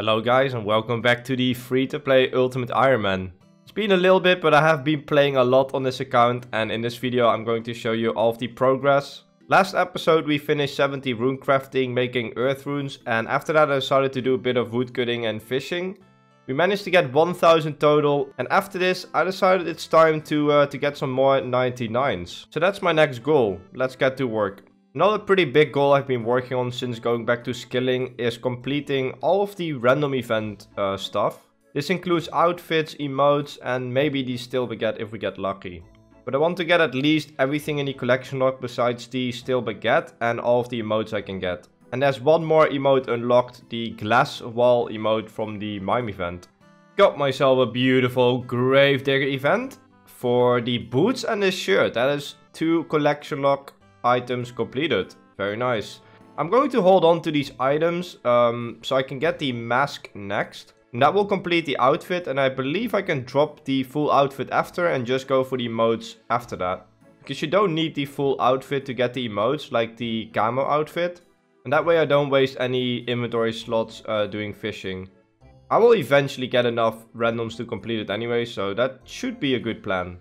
Hello guys and welcome back to the free-to-play Ultimate Iron Man. It's been a little bit but I have been playing a lot on this account and in this video I'm going to show you all of the progress. Last episode we finished 70 rune crafting, making earth runes and after that I decided to do a bit of wood cutting and fishing. We managed to get 1000 total and after this I decided it's time to, uh, to get some more 99s. So that's my next goal. Let's get to work. Another pretty big goal I've been working on since going back to skilling is completing all of the random event uh, stuff. This includes outfits, emotes and maybe the stale baguette if we get lucky. But I want to get at least everything in the collection log besides the stale baguette and all of the emotes I can get. And there's one more emote unlocked, the glass wall emote from the mime event. Got myself a beautiful gravedigger event for the boots and the shirt. That is two collection log items completed. Very nice. I'm going to hold on to these items um, so I can get the mask next. And that will complete the outfit and I believe I can drop the full outfit after and just go for the emotes after that. Because you don't need the full outfit to get the emotes like the camo outfit. And that way I don't waste any inventory slots uh, doing fishing. I will eventually get enough randoms to complete it anyway, so that should be a good plan.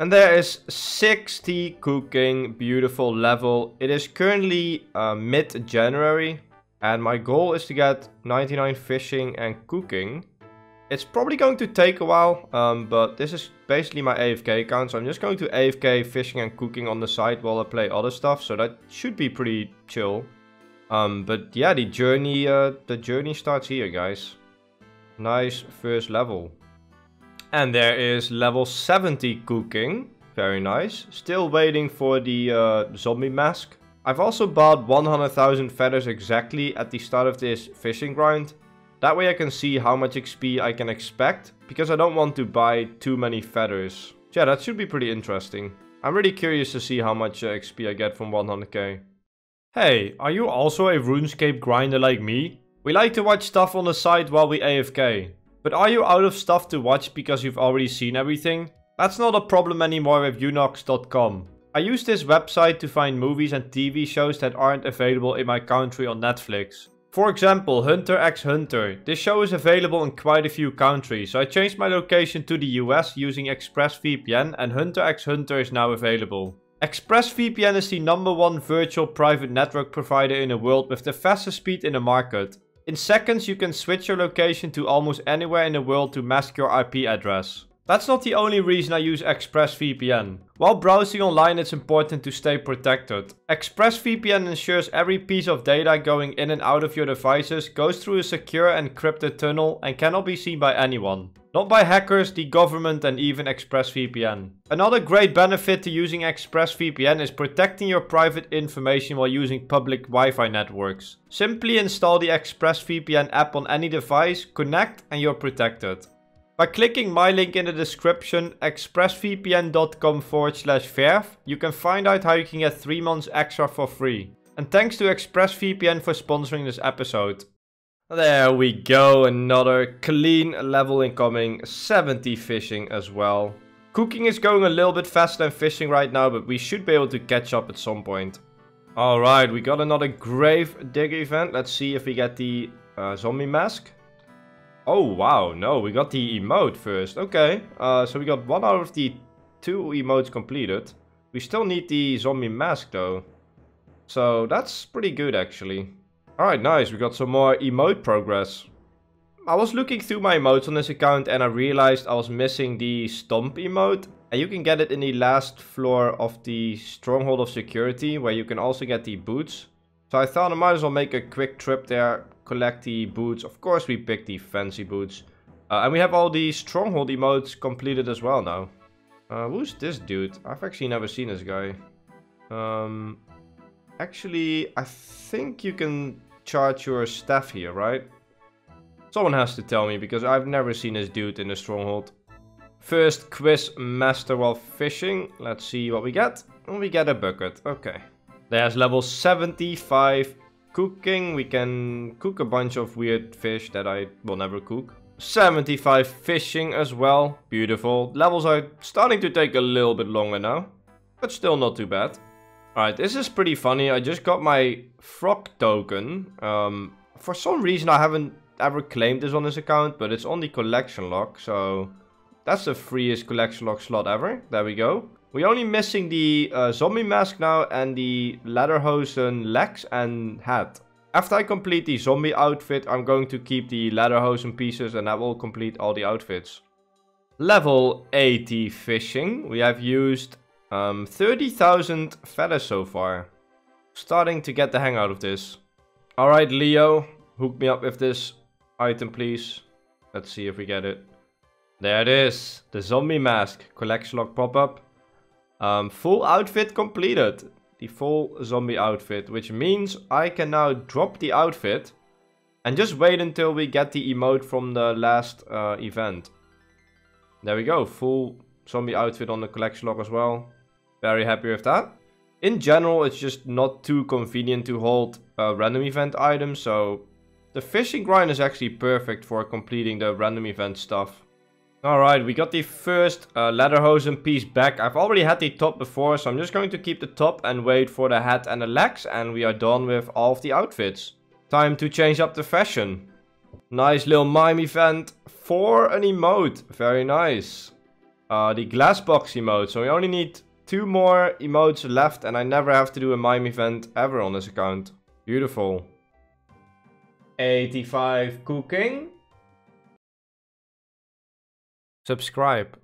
And there is 60 cooking, beautiful level. It is currently uh, mid-January. And my goal is to get 99 fishing and cooking. It's probably going to take a while, um, but this is basically my AFK account. So I'm just going to AFK fishing and cooking on the side while I play other stuff. So that should be pretty chill. Um, but yeah, the journey, uh, the journey starts here, guys. Nice first level. And there is level 70 cooking. Very nice. Still waiting for the uh, zombie mask. I've also bought 100,000 feathers exactly at the start of this fishing grind. That way I can see how much XP I can expect. Because I don't want to buy too many feathers. Yeah, that should be pretty interesting. I'm really curious to see how much uh, XP I get from 100k. Hey, are you also a RuneScape grinder like me? We like to watch stuff on the side while we AFK. But are you out of stuff to watch because you've already seen everything? That's not a problem anymore with uNoGS.com. I use this website to find movies and TV shows that aren't available in my country on Netflix. For example, Hunter x Hunter. This show is available in quite a few countries, so I changed my location to the US using ExpressVPN and Hunter x Hunter is now available. ExpressVPN is the number one virtual private network provider in the world with the fastest speed in the market. In seconds you can switch your location to almost anywhere in the world to mask your IP address. That's not the only reason I use ExpressVPN. While browsing online it's important to stay protected. ExpressVPN ensures every piece of data going in and out of your devices goes through a secure encrypted tunnel and cannot be seen by anyone. Not by hackers, the government and even ExpressVPN. Another great benefit to using ExpressVPN is protecting your private information while using public Wi-Fi networks. Simply install the ExpressVPN app on any device, connect and you're protected. By clicking my link in the description, expressvpn.com forward slash verf, you can find out how you can get 3 months extra for free. And thanks to ExpressVPN for sponsoring this episode. There we go, another clean level incoming, 70 fishing as well. Cooking is going a little bit faster than fishing right now, but we should be able to catch up at some point. Alright, we got another grave dig event. Let's see if we get the uh, zombie mask. Oh wow, no, we got the emote first. Okay, uh, so we got one out of the two emotes completed. We still need the zombie mask though. So that's pretty good actually. Alright, nice. We got some more emote progress. I was looking through my emotes on this account and I realized I was missing the stomp emote. And you can get it in the last floor of the Stronghold of Security, where you can also get the boots. So I thought I might as well make a quick trip there, collect the boots. Of course we pick the fancy boots. Uh, and we have all the Stronghold emotes completed as well now. Uh, who's this dude? I've actually never seen this guy. Um, actually, I think you can charge your staff here, right? Someone has to tell me, because I've never seen this dude in the stronghold. First quiz master while fishing. Let's see what we get. We get a bucket. Okay. There's level 75 cooking. We can cook a bunch of weird fish that I will never cook. 75 fishing as well. Beautiful. Levels are starting to take a little bit longer now. But still not too bad. Alright, this is pretty funny. I just got my frog token. Um, for some reason I haven't ever claimed this on this account, but it's on the collection log, so that's the freest collection log slot ever. There we go. We're only missing the uh, zombie mask now and the lederhosen legs and hat. After I complete the zombie outfit, I'm going to keep the lederhosen pieces and that will complete all the outfits. Level 80 fishing. We have used um, 30,000 feathers so far. Starting to get the hang out of this. Alright, Leo. Hook me up with this item, please. Let's see if we get it. There it is. The zombie mask. Collection log pop-up. Um, full outfit completed. The full zombie outfit. Which means I can now drop the outfit. And just wait until we get the emote from the last uh, event. There we go. Full zombie outfit on the collection log as well. Very happy with that. In general, it's just not too convenient to hold uh, random event items, so the fishing grind is actually perfect for completing the random event stuff. Alright, we got the first uh, lederhosen piece back. I've already had the top before, so I'm just going to keep the top and wait for the hat and the legs, and we are done with all of the outfits. Time to change up the fashion. Nice little mime event for an emote. Very nice. Uh, the glass box emote, so we only need two more emotes left and I never have to do a mime event ever on this account. Beautiful. 85 cooking. Subscribe.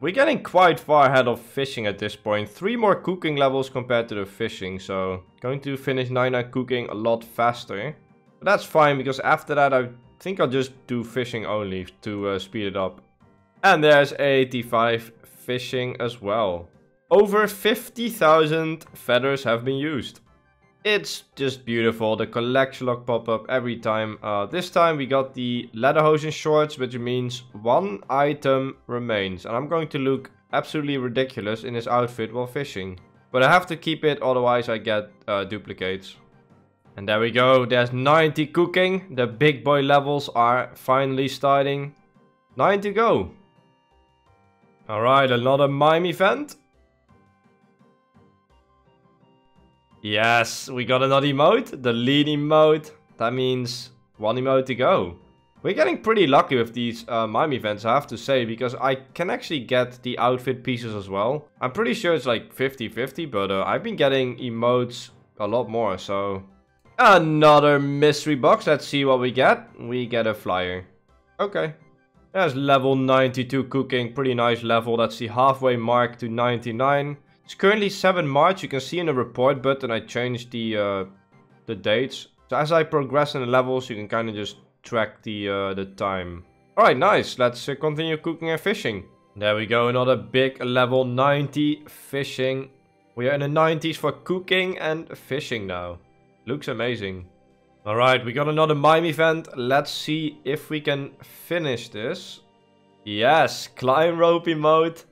We're getting quite far ahead of fishing at this point. Three more cooking levels compared to the fishing. So going to finish 99 cooking a lot faster. But that's fine because after that I think I'll just do fishing only to uh, speed it up. And there's 85 fishing as well. Over 50,000 feathers have been used. It's just beautiful, the collection log pop up every time. Uh, this time we got the lederhosen shorts, which means one item remains. And I'm going to look absolutely ridiculous in this outfit while fishing. But I have to keep it, otherwise I get uh, duplicates. And there we go, there's 90 cooking. The big boy levels are finally starting. 9 to go. Alright, another mime event. Yes, we got another emote, the lean emote. That means one emote to go. We're getting pretty lucky with these uh, mime events, I have to say, because I can actually get the outfit pieces as well. I'm pretty sure it's like 50-50, but uh, I've been getting emotes a lot more, so... Another mystery box, let's see what we get. We get a flyer. Okay. There's level 92 cooking, pretty nice level. That's the halfway mark to 99. It's currently 7 March. You can see in the report button I changed the uh, the dates. So as I progress in the levels, you can kind of just track the uh, the time. Alright, nice. Let's uh, continue cooking and fishing. There we go, another big level 90 fishing. We are in the 90s for cooking and fishing now. Looks amazing. Alright, we got another mime event. Let's see if we can finish this. Yes, climb rope emote.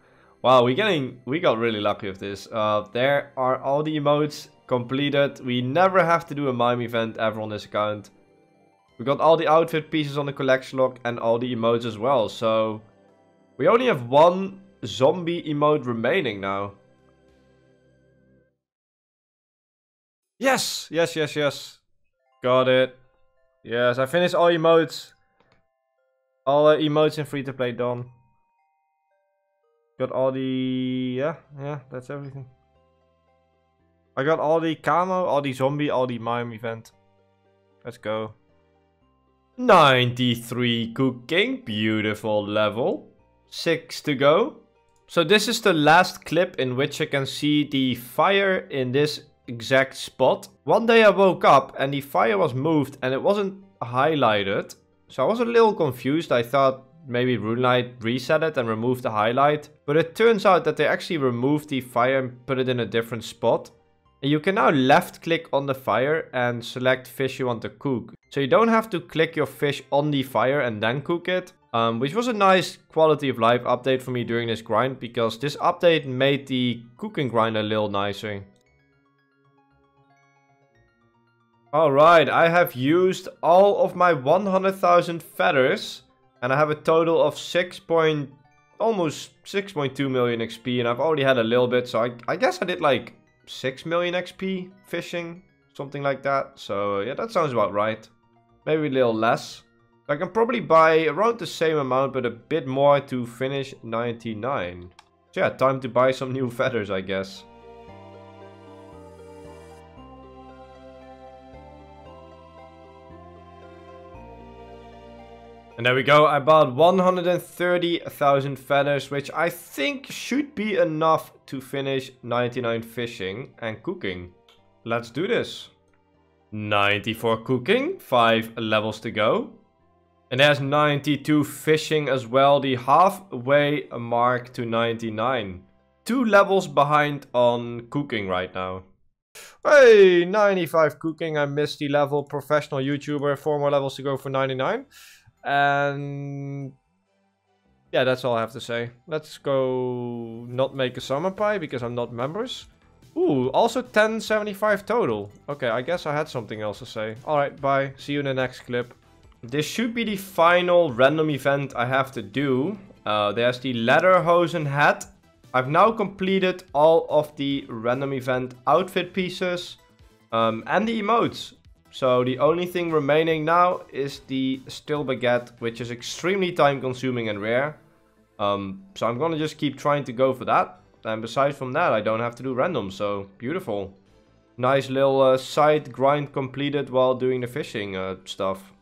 Wow, we're getting we got really lucky with this. Uh, there are all the emotes completed. We never have to do a mime event ever on this account. We got all the outfit pieces on the collection log and all the emotes as well. So we only have one zombie emote remaining now. Yes, yes, yes, yes. Got it. Yes, I finished all emotes. All uh, emotes in free to play done. Got all the... Yeah, yeah, that's everything. I got all the camo, all the zombie, all the mime event. Let's go. 93 cooking. Beautiful level. 6 to go. So this is the last clip in which I can see the fire in this exact spot. One day I woke up and the fire was moved and it wasn't highlighted. So I was a little confused. I thought maybe RuneLite reset it and remove the highlight. But it turns out that they actually removed the fire and put it in a different spot. And you can now left click on the fire and select fish you want to cook. So you don't have to click your fish on the fire and then cook it. Um, which was a nice quality of life update for me during this grind because this update made the cooking grind a little nicer. Alright, I have used all of my 100,000 feathers. And I have a total of 6 point... Almost 6.2 million XP. And I've already had a little bit. So I, I guess I did like 6 million XP fishing. Something like that. So yeah, that sounds about right. maybe a little less. I can probably buy around the same amount, but a bit more to finish 99. So yeah, time to buy some new feathers, I guess. And there we go, I bought 130,000 feathers, which I think should be enough to finish 99 fishing and cooking. Let's do this. 94 cooking, 5 levels to go. And there's 92 fishing as well, the halfway mark to 99. Two levels behind on cooking right now. Hey, 95 cooking, I missed the level professional YouTuber, four more levels to go for 99. And yeah, that's all I have to say. Let's go not make a summer pie because I'm not members. Ooh, also 1075 total. Okay, I guess I had something else to say. Alright, bye. See you in the next clip. This should be the final random event I have to do. Uh, there's the leather Lederhosen hat. I've now completed all of the random event outfit pieces um, and the emotes. So the only thing remaining now is the Stale Baguette, which is extremely time consuming and rare. Um, so I'm gonna just keep trying to go for that. And besides from that, I don't have to do random, so beautiful. Nice little uh, side grind completed while doing the fishing uh, stuff.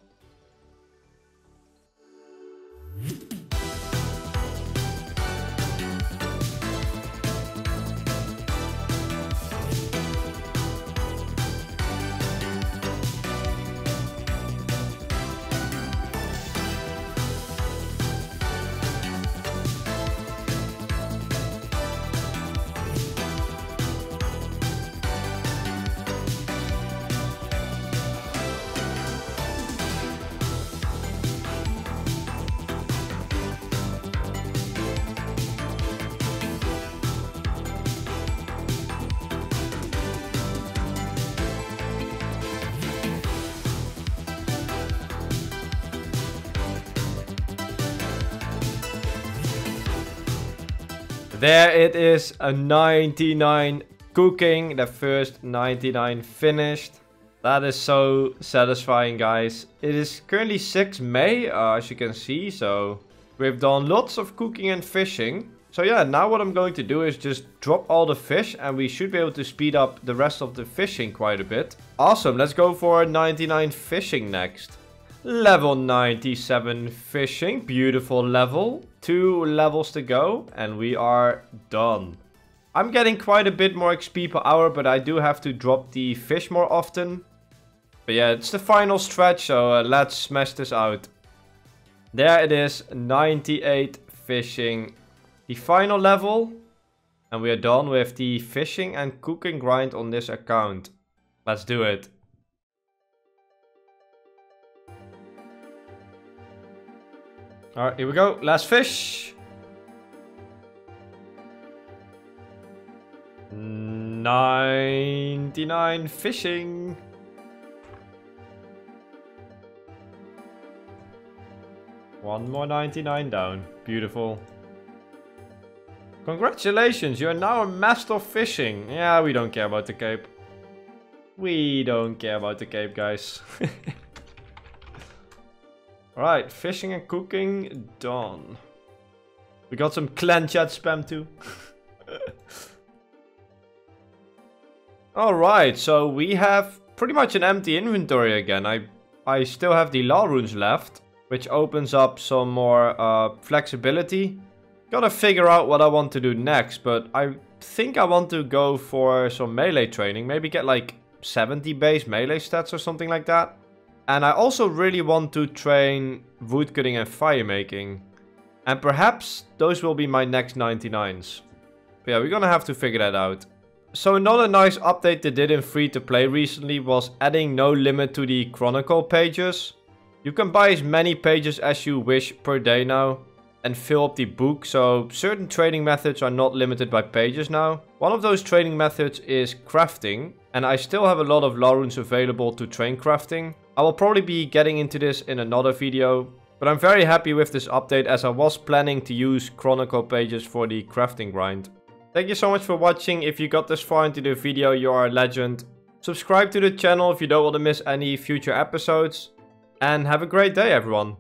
There it is, a 99 cooking, the first 99 finished. That is so satisfying, guys. It is currently 6 May, uh, as you can see, so we've done lots of cooking and fishing. So yeah, now what I'm going to do is just drop all the fish and we should be able to speed up the rest of the fishing quite a bit. Awesome, let's go for 99 fishing next. Level 97 fishing. Beautiful level. Two levels to go and we are done. I'm getting quite a bit more XP per hour, but I do have to drop the fish more often. But yeah, it's the final stretch, so uh, let's smash this out. There it is, 98 fishing. The final level. And we are done with the fishing and cooking grind on this account. Let's do it. Alright, here we go. Last fish. 99 fishing. One more 99 down. Beautiful. Congratulations, you are now a master of fishing. Yeah, we don't care about the cape. We don't care about the cape, guys. Alright, fishing and cooking, done. We got some clan chat spam too. Alright, so we have pretty much an empty inventory again. I, I still have the law runes left, which opens up some more uh, flexibility. Gotta figure out what I want to do next, but I think I want to go for some melee training. Maybe get like 70 base melee stats or something like that. And I also really want to train woodcutting and fire making. And perhaps those will be my next 99s. But yeah, we're gonna have to figure that out. So another nice update they did in free to play recently was adding no limit to the chronicle pages. You can buy as many pages as you wish per day now and fill up the book, so certain training methods are not limited by pages now. One of those training methods is crafting, and I still have a lot of law available to train crafting. I will probably be getting into this in another video, but I'm very happy with this update as I was planning to use Chronicle pages for the crafting grind. Thank you so much for watching, if you got this far into the video you are a legend. Subscribe to the channel if you don't want to miss any future episodes. and have a great day everyone.